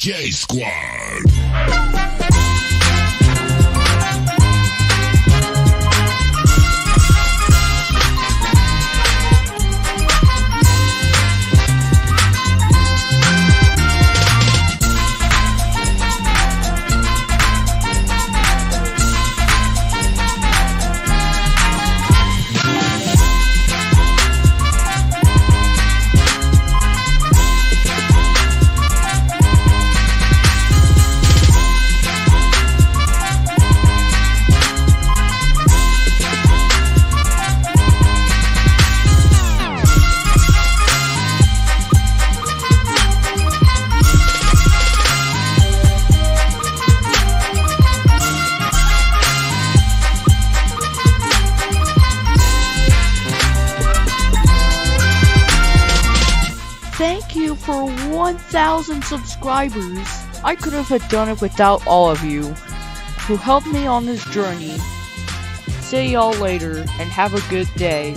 J Squad. Thank you for 1,000 subscribers. I could have done it without all of you who helped me on this journey. See y'all later and have a good day.